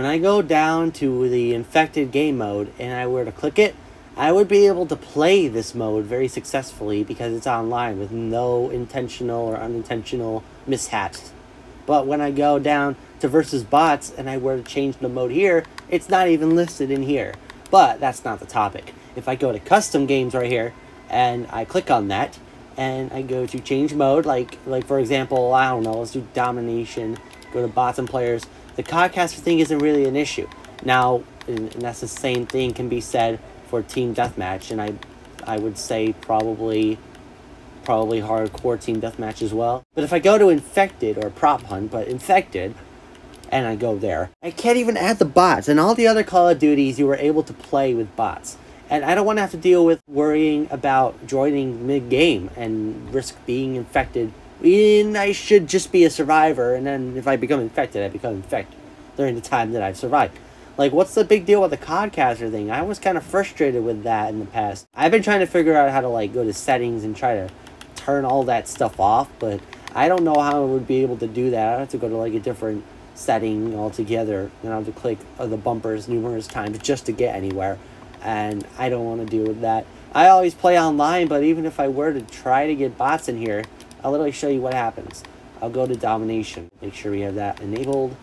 when I go down to the infected game mode and I were to click it, I would be able to play this mode very successfully because it's online with no intentional or unintentional mishaps. But when I go down to versus bots and I were to change the mode here, it's not even listed in here. But that's not the topic. If I go to custom games right here and I click on that and I go to change mode, like like for example, I don't know, let's do domination, go to bots and players. The codcaster thing isn't really an issue. Now, and, that's the same thing can be said for team deathmatch, and I I would say probably probably hardcore team deathmatch as well. But if I go to infected or prop hunt, but infected, and I go there, I can't even add the bots. And all the other Call of Duties, you were able to play with bots. And I don't want to have to deal with worrying about joining mid-game and risk being infected. And I should just be a survivor, and then if I become infected, I become infected during the time that I've survived. Like, what's the big deal with the Codcaster thing? I was kind of frustrated with that in the past. I've been trying to figure out how to, like, go to settings and try to turn all that stuff off, but I don't know how I would be able to do that. I have to go to, like, a different setting altogether, and I have to click the bumpers numerous times just to get anywhere, and I don't want to deal with that. I always play online, but even if I were to try to get bots in here, I'll literally show you what happens. I'll go to domination, make sure we have that enabled,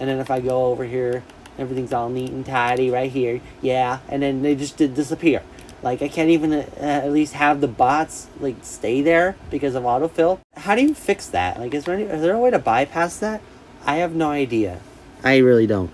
and then if I go over here Everything's all neat and tidy right here. Yeah, and then they just did disappear. Like, I can't even uh, at least have the bots, like, stay there because of autofill. How do you fix that? Like, is there, any, is there a way to bypass that? I have no idea. I really don't.